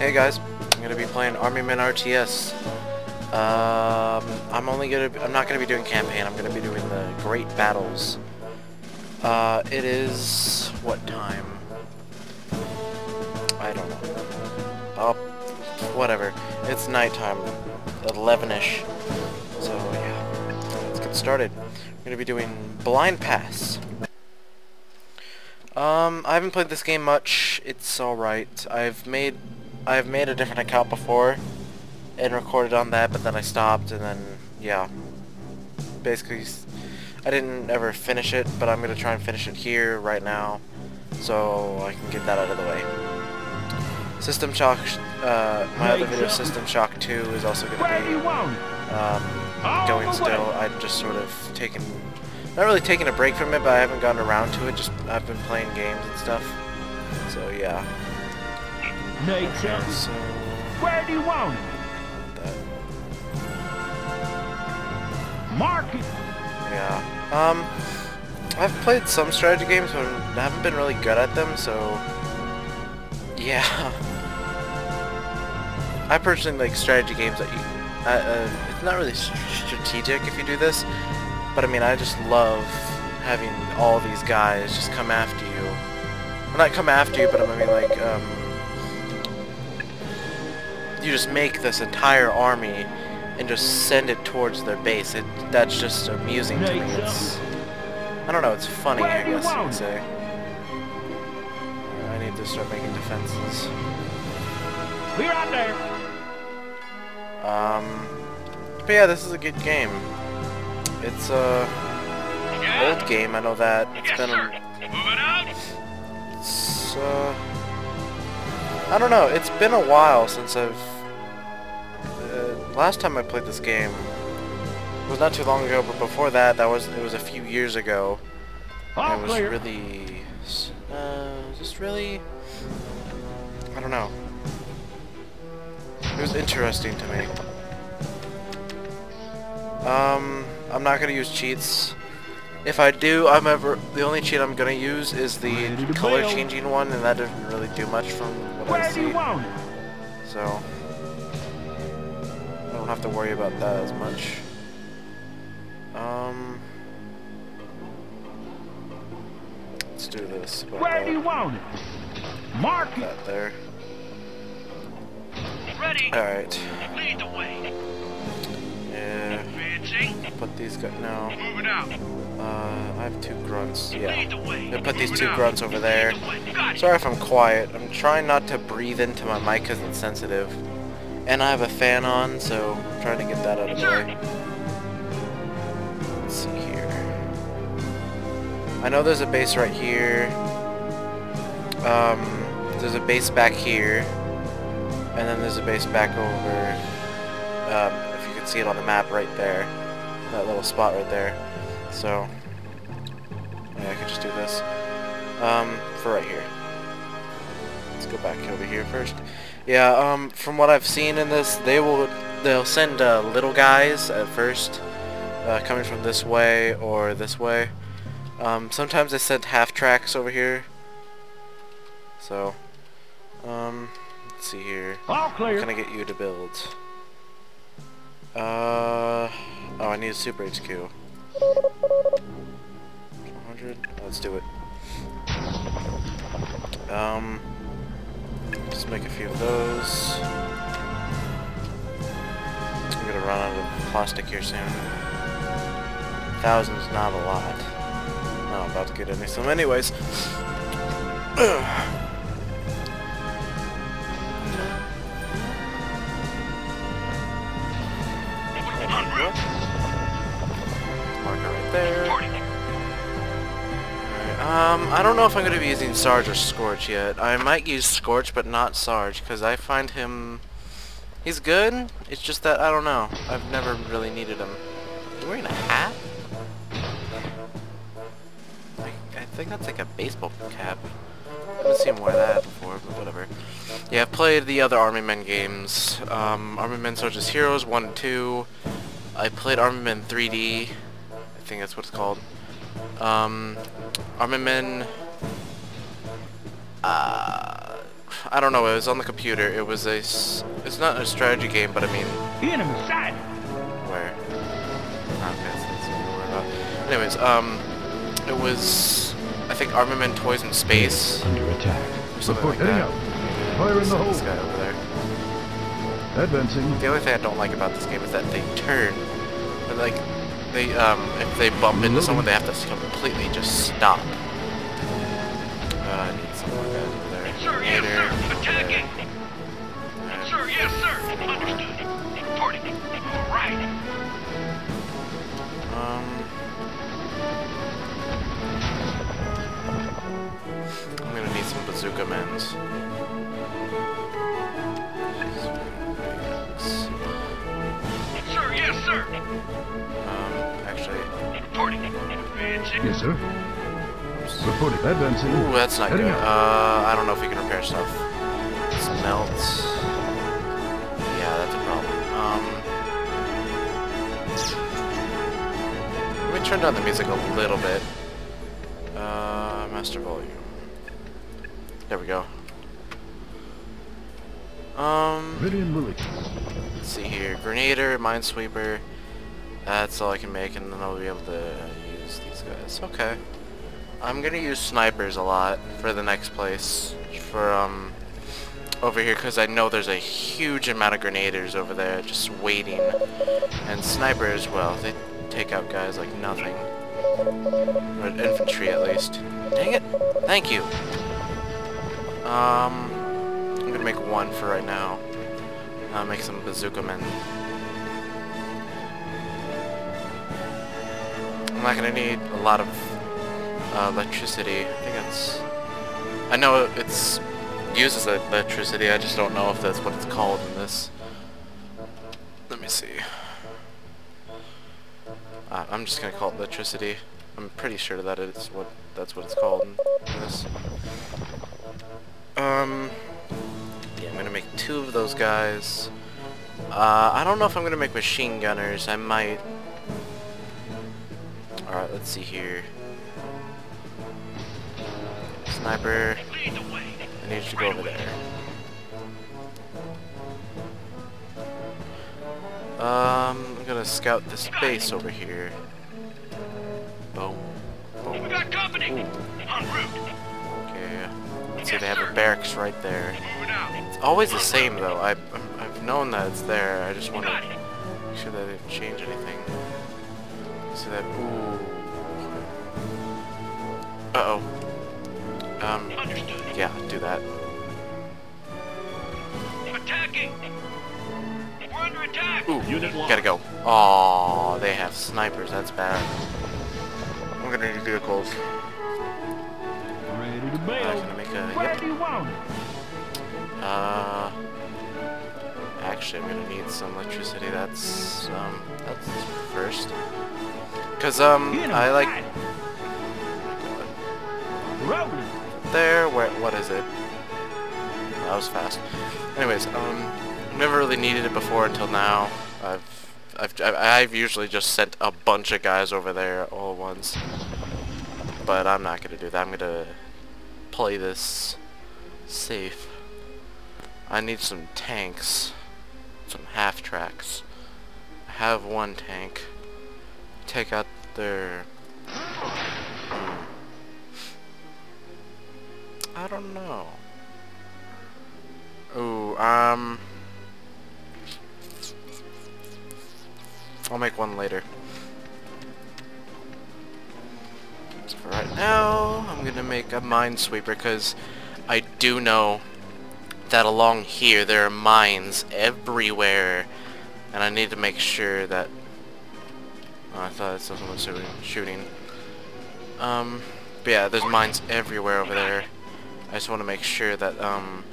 Hey guys, I'm gonna be playing Army Men RTS. Um, I'm only gonna, I'm not gonna be doing campaign. I'm gonna be doing the Great Battles. Uh, it is what time? I don't know. Oh, whatever. It's nighttime, 11ish. So yeah, let's get started. I'm gonna be doing Blind Pass. Um, I haven't played this game much. It's alright. I've made I've made a different account before and recorded on that, but then I stopped and then yeah. Basically I didn't ever finish it, but I'm gonna try and finish it here right now so I can get that out of the way. System Shock, uh, my other video, System Shock 2, is also going to be um, going still. I've just sort of taken, not really taking a break from it, but I haven't gotten around to it. Just I've been playing games and stuff. So yeah. Make sense. So Where do you want it? that, Mark it. yeah. Um, I've played some strategy games, but I haven't been really good at them. So yeah. I personally like strategy games that you. Uh, uh, it's not really st strategic if you do this, but I mean I just love having all these guys just come after you. Well, not come after you, but I mean like um, you just make this entire army and just send it towards their base. It that's just amusing to me. It's I don't know. It's funny, I guess you would say. I need to start making defenses. We're out there. Um, but yeah, this is a good game. It's a old game. I know that. It's been. It's uh. I don't know. It's been a while since I've. Uh, last time I played this game was not too long ago, but before that, that was it was a few years ago. And it was really, uh, just really. I don't know. It was interesting to me. Um, I'm not gonna use cheats. If I do, I'm ever the only cheat I'm gonna use is the color changing one, and that doesn't really do much from Where do see. you want it? So I don't have to worry about that as much. Um, let's do this. About Where do you want it? Mark it. that there. Ready? All right. Lead the way. Yeah. Put these guys. No. Moving out. Uh, I have two grunts. Yeah. I'm put these two grunts over there. The way. Got it. Sorry if I'm quiet. I'm trying not to breathe into my mic because it's sensitive. And I have a fan on, so I'm trying to get that out of the way. Let's see here. I know there's a base right here. Um, there's a base back here. And then there's a base back over, um, can see it on the map right there. That little spot right there. So, yeah, I can just do this. Um, for right here. Let's go back over here first. Yeah, um, from what I've seen in this, they will, they'll send, uh, little guys at first, uh, coming from this way or this way. Um, sometimes they send half tracks over here. So, um, let's see here. All What clear. can I get you to build? Uh, oh, I need a super HQ. 100. Let's do it. Um, just make a few of those. I'm gonna run out of plastic here soon. Thousand's not a lot. Not about to get any some anyways. Um, I don't know if I'm going to be using Sarge or Scorch yet. I might use Scorch, but not Sarge, because I find him... He's good, it's just that, I don't know. I've never really needed him. Is he wearing a hat? I, I think that's like a baseball cap. I haven't seen him wear that before, but whatever. Yeah, I've played the other Army Men games. Um, Army Men Sarge's Heroes 1 and 2. I played Army Men 3D. I think that's what it's called. Um, Army Men... Uh, I don't know. It was on the computer. It was a... It's not a strategy game, but I mean, Enemy sighted. where? Okay, so that's what we're about. Anyways, um, it was. I think Army Men Toys in Space. Under attack. Or something like Report, that. heading out. Fire in the hole. This guy over there. Advancing. The only thing I don't like about this game is that they turn, but like, they um, if they bump into someone, they have to completely just stop. Uh, I need some more guys over there. Sir, yes, sir. Attacking. Alright. Sir, yes, sir. Understood. Reporting. All right. Um, I'm gonna need some bazooka men's. Sir, yes, sir. Um, actually, Reporting. Yes, sir. Reporting. Advancing. ooh, that's not Heading good. out. Uh, I don't know if you can repair stuff. Smelt. Yeah, that's a problem. Um, let me turn down the music a little bit. Uh, master volume. There we go. Um. Ready and willing. Let's see here. Grenader, Minesweeper. That's all I can make, and then I'll be able to use these guys. Okay. I'm gonna use snipers a lot for the next place. For, um, over here, because I know there's a huge amount of grenaders over there just waiting. And snipers, well, they take out guys like nothing. Or infantry, at least. Dang it! Thank you! Um, I'm gonna make one for right now. Uh, make some bazooka men. I'm not gonna need a lot of uh, electricity. I think it's. I know it's uses electricity. I just don't know if that's what it's called in this. Let me see. Uh, I'm just gonna call it electricity. I'm pretty sure that it's what that's what it's called in this. Um. Yeah, I'm gonna make two of those guys. Uh, I don't know if I'm gonna make machine gunners. I might. Alright, let's see here. Sniper. Lead the way. I need you to go over there. Um, I'm gonna scout this base over here. Boom. We got company. En route. Okay. Let's see, they have a barracks right there. It's always the same though. I, I'm- I've known that it's there. I just want to make sure that they didn't change anything. See that? Ooh. Uh oh. Um. Yeah. Do that. Attacking. We're under attack. Ooh. Unit. Gotta go. Oh, they have snipers. That's bad. I'm gonna need vehicles. Ready to I'm gonna make a. Where Yep. do you want it? Uh. Actually, I'm gonna need some electricity. That's um. That's first. Cause um, I like. There. Where? What is it? That was fast. Anyways, um, I've never really needed it before until now. I've, I've, I've- I've usually just sent a bunch of guys over there all at once. But I'm not gonna do that. I'm gonna play this safe. I need some tanks, some half tracks. I have one tank. Take out their. Hmm. I don't know. Ooh, um... I'll make one later. Right now, I'm gonna make a minesweeper because I do know that along here there are mines everywhere, and I need to make sure that. Oh, I thought it someone shooting. shooting. Um, but yeah, there's mines everywhere over there. I just want to make sure that um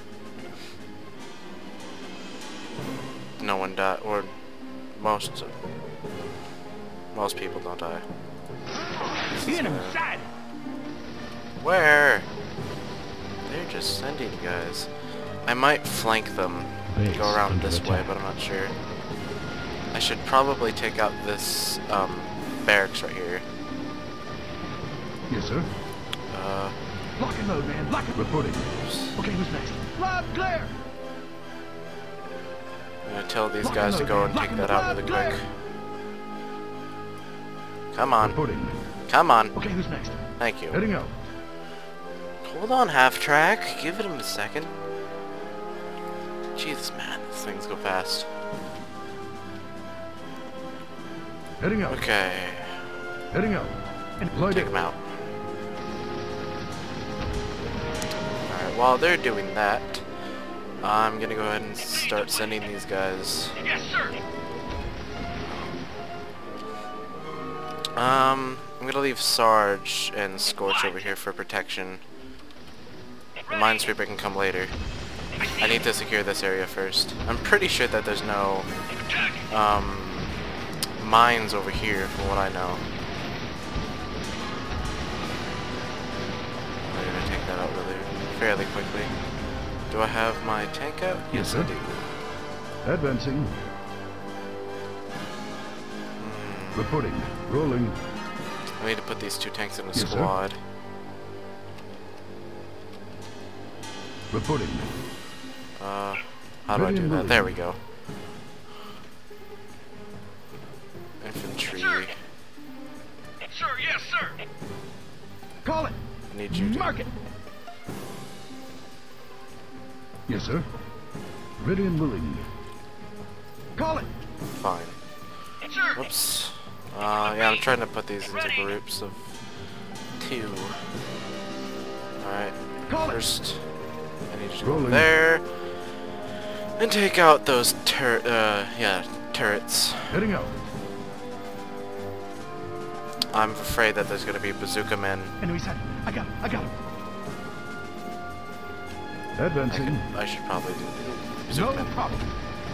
no one die or most most people don't die. Enemy uh, where? They're just sending guys. I might flank them. Go around this way, but I'm not sure. I should probably take out this um barracks right here. Yes, sir. Uh, Lock and load, man. Lock and Reporting. Okay, who's next? Loud clear. I'm gonna tell these Lock guys to go and take that out really quick. Come on, Reporting. Come on. Okay, who's next? Thank you. Heading out. Hold on, half track. Give it him a second. Jesus, man, these things go fast. Heading out. Okay, Heading out. Light take it. them out. Alright, while they're doing that, I'm gonna go ahead and start sending these guys. Yes, sir. Um, I'm gonna leave Sarge and Scorch over here for protection. The Minesweeper can come later. I need to secure this area first. I'm pretty sure that there's no um, mines over here, from what I know. I'm gonna take that out really fairly quickly. Do I have my tank out? Yes, I sir. do. Advancing. Reporting. Rolling. I need to put these two tanks in a Yes, sir. squad. Reporting. Uh, how do I do that? There we go. Infantry. Sir. Sir, yes, sir. Call it. I need you to Mark it. Yes, sir. Ready and willing. Call it. fine. Sir. Whoops. Uh, yeah, I'm trying to put these into groups of two. Alright, Call first, I need you to go Rolling. there and take out those tur uh, yeah, turrets. Heading out. I'm afraid that there's gonna be bazooka men. Enemy sight. I got him. I got him. I, Advancing. could, I should probably do No bazooka men. problem.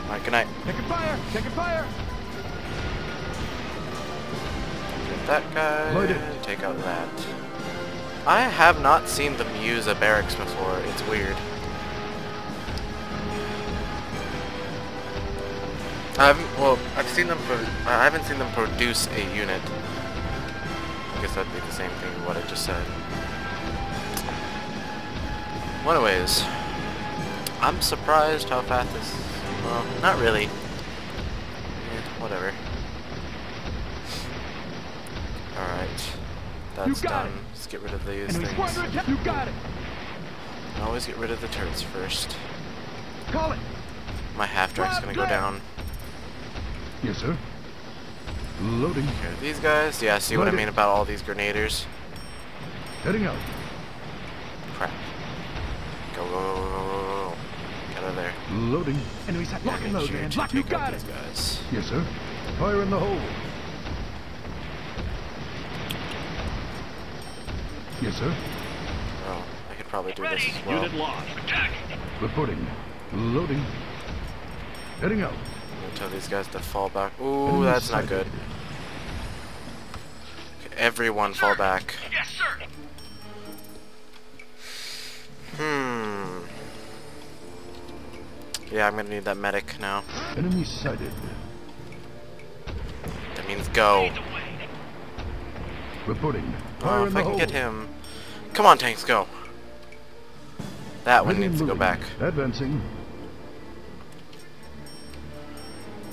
Alright, good night. Taking fire. Taking fire. That guy. Take out that. I have not seen them use a barracks before. It's weird. I haven't. Well, I've seen them. Pro I haven't seen them produce a unit. I guess that'd be the same thing as what I just said. One ways. I'm surprised how fast this. Well, not really. Eh, whatever. Alright. That's done. it. Let's get rid of these Enemy things. You got it. Always get rid of the turrets first. Call it. My half track's gonna go down. Yes, sir. Loading. Here, these guys. Yeah, see what I mean about all these grenaders? Heading out. Crap. Go, go, go, go, go, go. Get out of there. Loading. Enemy sight. Yeah, Lock and make load, sure man. to Lock. You take out got these it. guys. Yes, sir. Fire in the hole. Yes, sir. Oh, I could probably do this Ready. as well. Unit lost. Attack. Reporting. Loading. Heading out. I'm gonna tell these guys to fall back. Ooh, Enemy that's not good. Okay, everyone fall back. Yes, sir. Hmm. Yeah, I'm gonna need that medic now. Enemy sighted. That means go. Lead the way. Reporting. Oh, if I can get him. Come on, tanks, go. That one needs to go back. Advancing.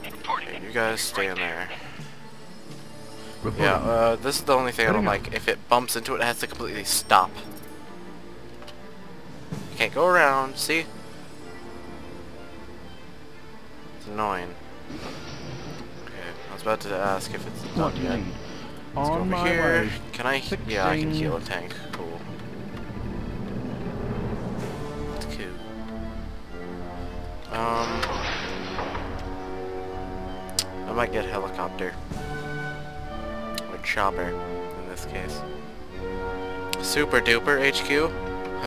Okay, you guys stay in there. Reporting. Yeah, uh, this is the only thing I don't like. If it bumps into it, it has to completely stop. You can't go around, see? It's annoying. Okay, I was about to ask if it's done yet. Need? Let's go On over my here. way. Can I? Yeah, I can Fixing. heal a tank. Cool. It's cool. Um, I might get helicopter or chopper in this case. Super duper HQ.